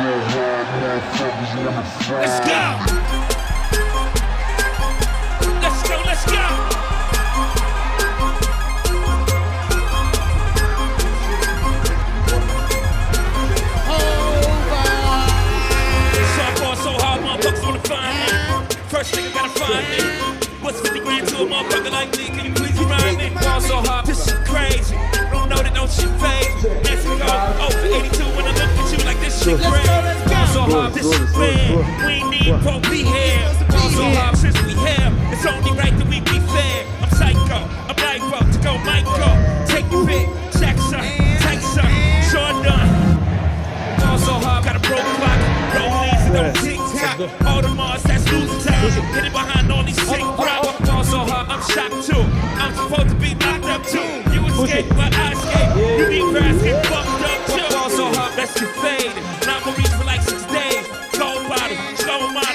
Let's go. Let's go, let's go. Softball so hard, motherfuckers wanna find me. First nigga gotta find me. What's 50 grand to a motherfucker like me? Can you please remind me? Ball so hard, you like this shit crazy. Ball so hard, this shit fair. We need pro be here. So hard since we here. It's only right that we be fair. I'm psycho. I'm lipo to go Michael. Take your pick. Jackson. Tyson. Jordan. Also hard, got a broke clock. Rollies and don't tick tock. All the Mars, that's losing time. Hidden behind all these sick rock. Also hard, I'm shocked too. I'm supposed to be locked up too. You escape, but I escape. You need grass, get fucked up too. Also hard, let's get faded. Not for